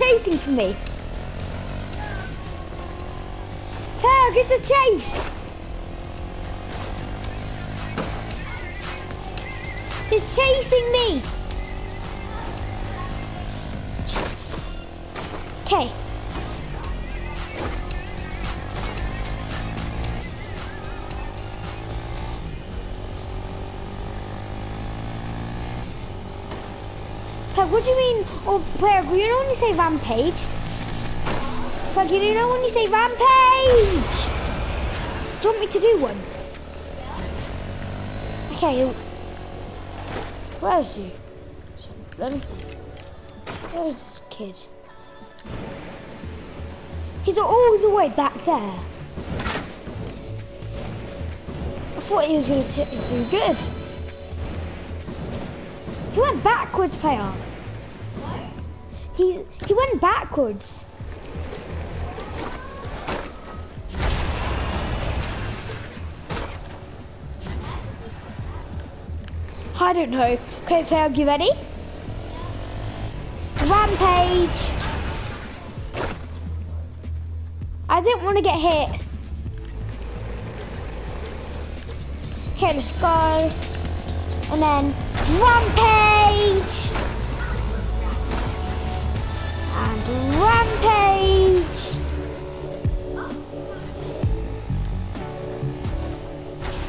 chasing for me. Tag, it's a chase. He's chasing me. Okay. Peg, what do you mean? Oh, Peg, you know when you say rampage? Peg, you know when you say rampage? Do you want me to do one? Okay. Where is he? Plenty. Where is this kid? He's all the way back there. I thought he was going to do good. He went backwards, Payark. He's he went backwards. I don't know. Okay, Payark, you ready? Rampage! I didn't want to get hit. Okay, let's go. And then rampage! And rampage!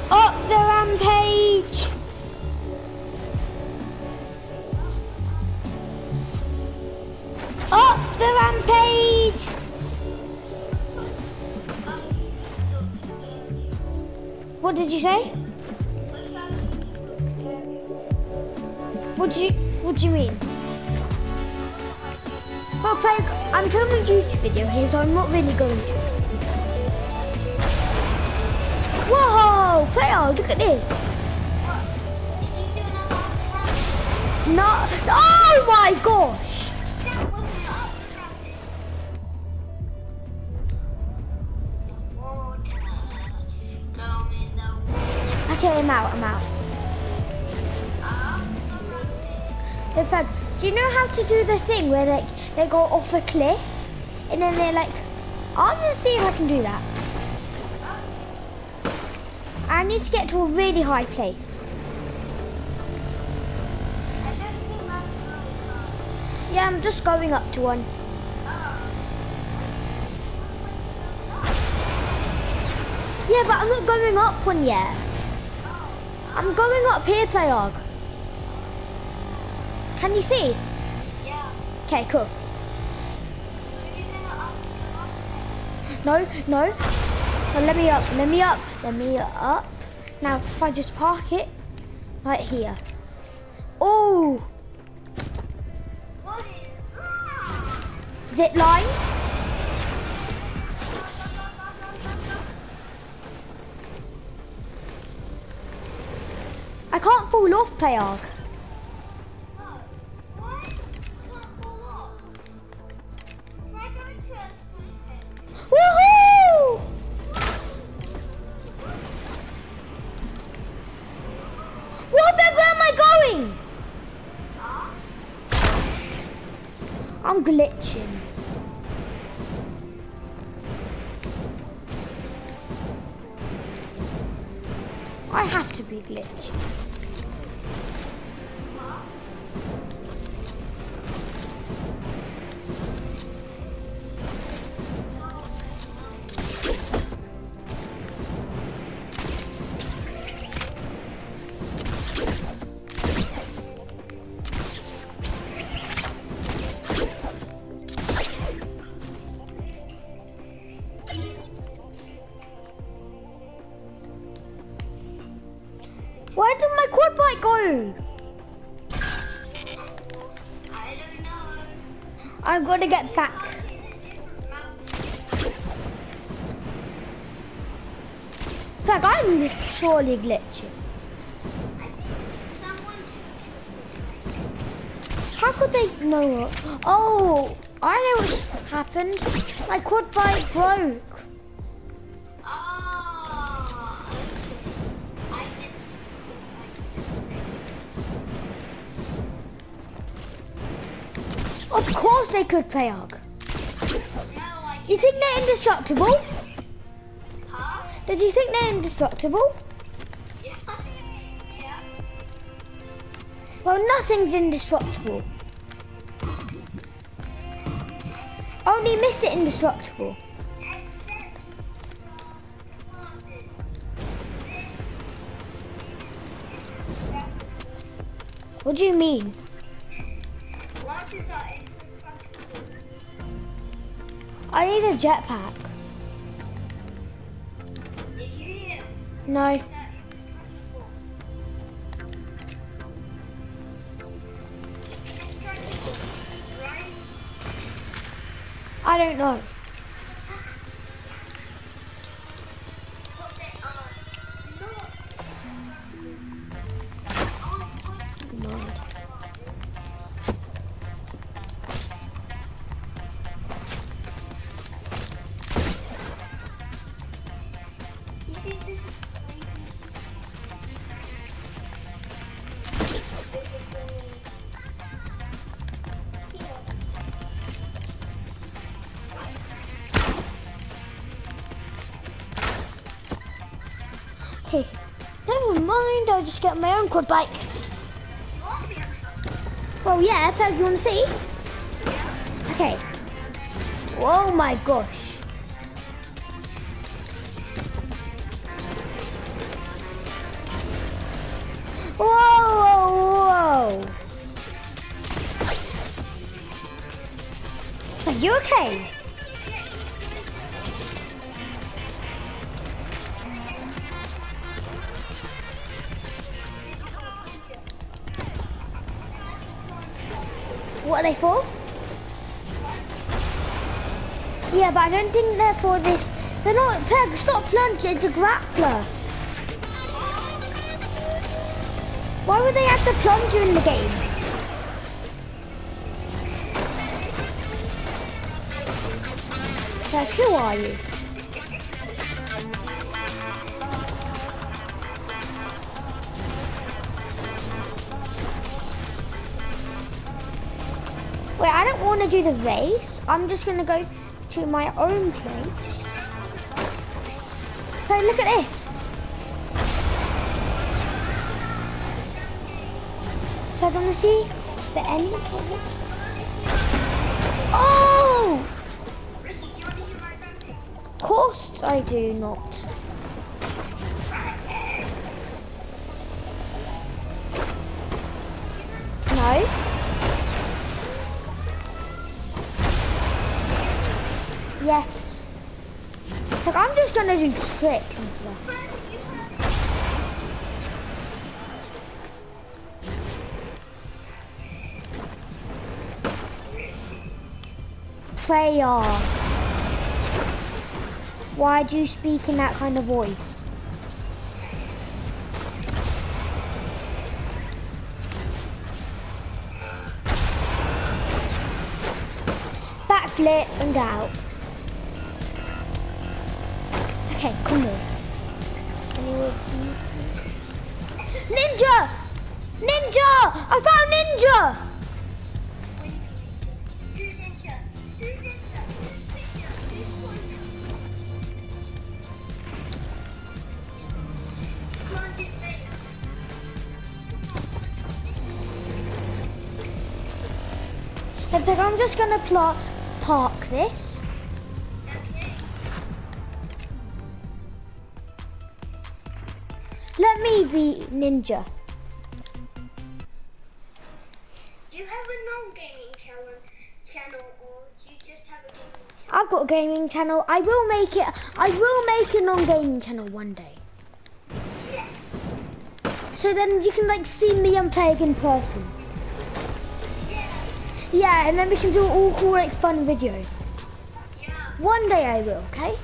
Up the rampage! Up the rampage! What did you say? What do you What do you mean? Well, Frank, I'm filming a YouTube video here, so I'm not really going to. Whoa! Fail! Look at this. No! Oh my gosh! Do you know how to do the thing where like they go off a cliff and then they're like, I'm gonna see if I can do that. I need to get to a really high place. Yeah, I'm just going up to one. Yeah, but I'm not going up one yet. I'm going up here, Playog. Can you see? Yeah. Okay, cool. No, no. No, let me up, let me up, let me up. Now, if I just park it right here. Oh, What is? zip line. I can't fall off, Payarg. I'm glitching. I have to be glitching. Like I'm surely glitching. How could they know? Oh, I know what's happened. My quad bike broke. Of course they could, Payog. No, You think they're indestructible? Did you think they're indestructible? Yeah. yeah. Well, nothing's indestructible. Only miss it indestructible. What do you mean? Classes are indestructible. I need a jetpack. No. I don't know. Okay. Never mind, I'll just get my own quad bike. Well, yeah, Peg, you want to see? Okay. Oh my gosh. Whoa, whoa, whoa. Are you okay? Are they for? Yeah, but I don't think they're for this. They're not, Peg, stop plunging, it's a grappler. Why would they add the plunger in the game? Peg, who are you? Don't want to do the race. I'm just going to go to my own place. So look at this. So I'm going to see for any... Oh! Of course I do not. Yes. Like I'm just gonna do tricks and stuff. Treyarch. Uh, why do you speak in that kind of voice? Backflip and out. Okay, come on. Ninja! Ninja! I found ninja! I think I'm just gonna park this. Let me be ninja. Do you have a non-gaming channel, channel, or do you just have a gaming channel? I've got a gaming channel. I will make it. I will make a non-gaming channel one day. Yeah. So then you can like see me and Peg in person. Yeah. Yeah, and then we can do all cool like fun videos. Yeah. One day I will. Okay.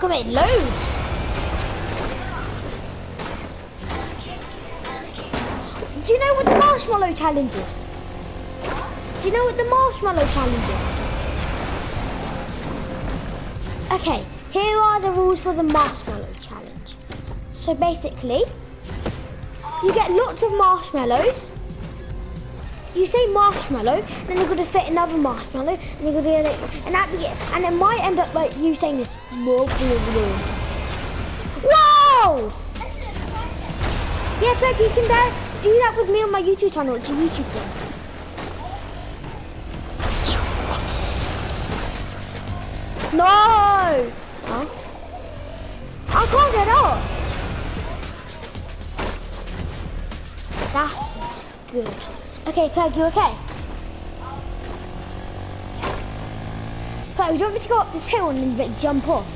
Got make loads. Do you know what the marshmallow challenge is? Do you know what the marshmallow challenge is? Okay, here are the rules for the marshmallow challenge. So basically, you get lots of marshmallows. You say marshmallow, then you're gonna fit another marshmallow, and you're gonna it, and at the and it might end up like you saying this. Whoa! Yeah, Peg, you can do that with me on my YouTube channel. It's a YouTube thing. No! Huh? I can't get up. That is good. Okay, Peg, you okay? Peg, do you want me to go up this hill and then like, jump off?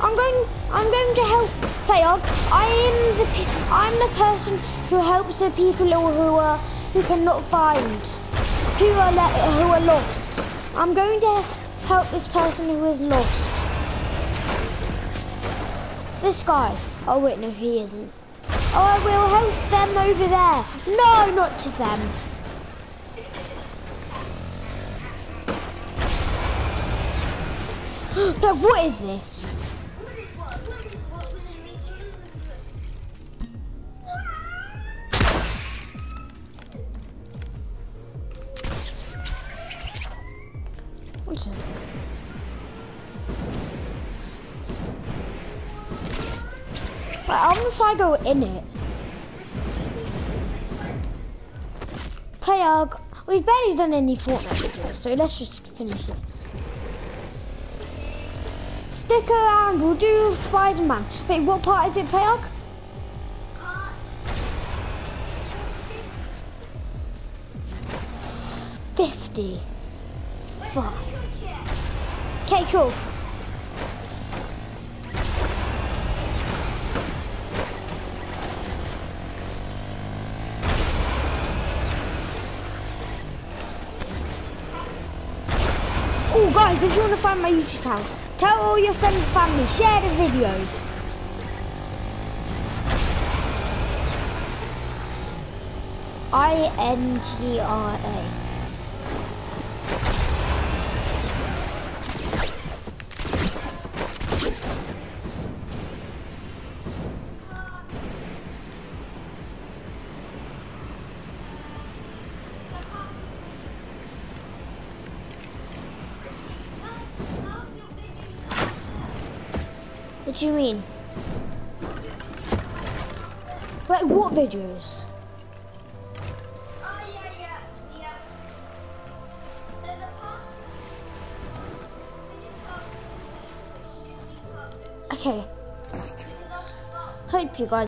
I'm going. I'm going to help Playog. I am the. I'm the person who helps the people who are who cannot find, who are who are lost. I'm going to help this person who is lost. This guy. Oh wait, no, he isn't. Oh, I will help them over there. No, not to them. but what is this? One sec. Right, I'm gonna try go in it. Playog, we've barely done any Fortnite videos, so let's just finish this. Stick around, we'll do Spider-Man. Wait, what part is it, Playog? Fifty. Fuck. Okay, cool. Oh, guys, if you want to find my YouTube channel, tell all your friends, family, share the videos. I What do you mean? Wait, what videos? Oh, yeah, yeah, yeah. So the part, Okay, because of the hope you guys.